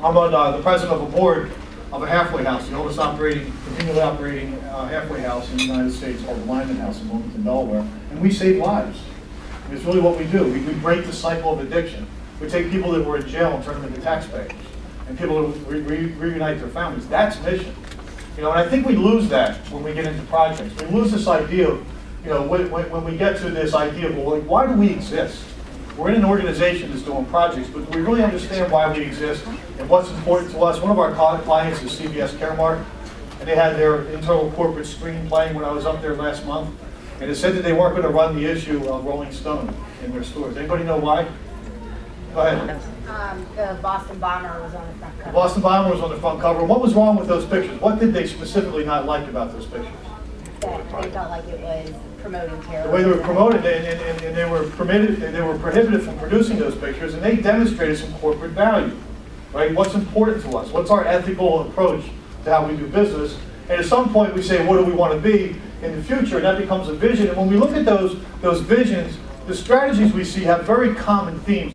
I'm uh, the president of a board of a halfway house, the oldest operating, continually operating uh, halfway house in the United States called the Limen House in Wilmington, Delaware. And we save lives. It's really what we do. We, we break the cycle of addiction. We take people that were in jail and turn them into taxpayers. And people re- re- reunite their families. That's mission. You know, and I think we lose that when we get into projects. We lose this idea of, you know, when, when, when we get to this idea of, well, like, why do we exist? We're in an organization that's doing projects, but do we really understand why we exist and what's important to us? One of our clients is CVS Caremark, and they had their internal corporate screen playing when I was up there last month. And it said that they weren't going to run the issue of Rolling Stone in their stores. Anybody know why? Go ahead. Um, the Boston Bomber was on the front The cover. Boston Bomber was on the front cover. What was wrong with those pictures? What did they specifically not like about those pictures? That they felt like it was promoting The terrorism. way they were promoted, and, and, and- and they were permitted, they were prohibited from producing those pictures, and they demonstrated some corporate value, right? What's important to us? What's our ethical approach to how we do business? And at some point, we say, what do we want to be in the future? And that becomes a vision. And when we look at those, those visions, the strategies we see have very common themes.